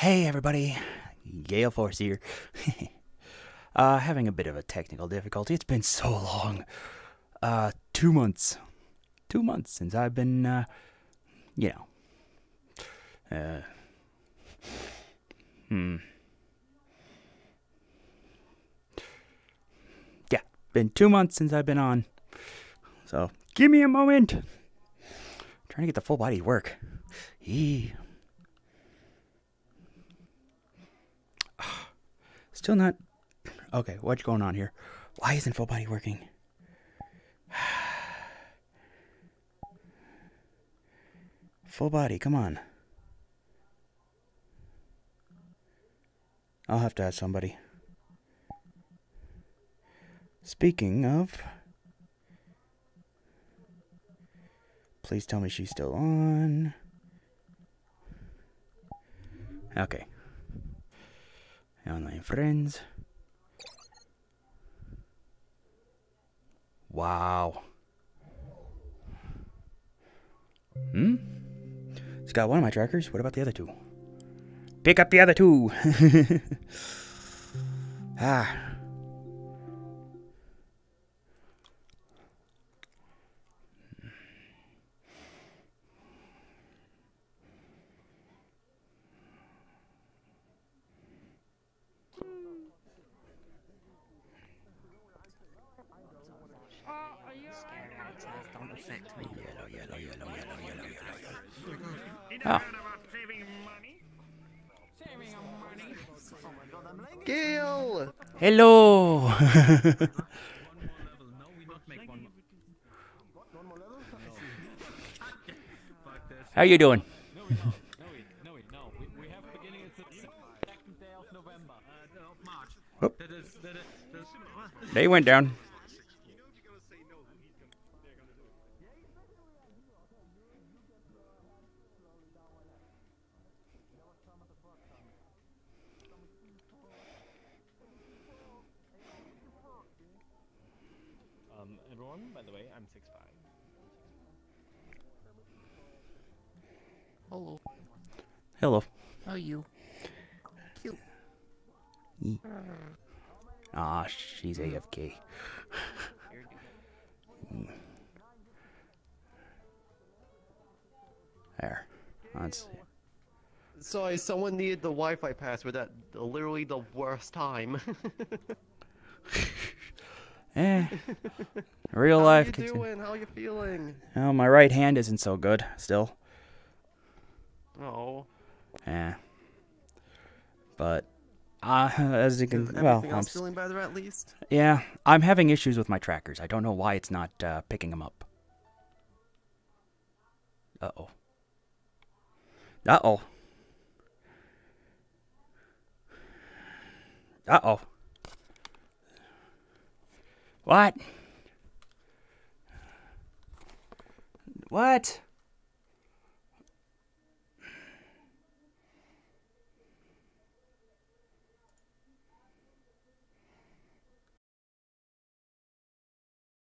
Hey everybody, Gale Phorse here. uh, having a bit of a technical difficulty. It's been so long. Uh, two months. Two months since I've been, uh, you know. Uh, hmm. Yeah, been two months since I've been on. So, give me a moment. trying to get the full body work. Eee. Still not. Okay, what's going on here? Why isn't full body working? full body, come on. I'll have to ask somebody. Speaking of. Please tell me she's still on. Okay. Online friends. Wow. Hmm? It's got one of my trackers. What about the other two? Pick up the other two. ah. Oh. Gale! Hello. How you doing? Whoop. They went down. Everyone, by the way, I'm 6'5". Hello. Hello. How are you? Cute. Ah, she's AFK. there. Let's see. Sorry, someone needed the Wi-Fi password at literally the worst time. Eh. Real How life. you conti- doing? How are you feeling? Oh, my right hand isn't so good still. Oh. Yeah. But uh, as you can, Is well, I'm, feeling better at least? yeah, I'm having issues with my trackers. I don't know why it's not uh, picking them up. Uh oh. Uh oh. Uh oh. What? What?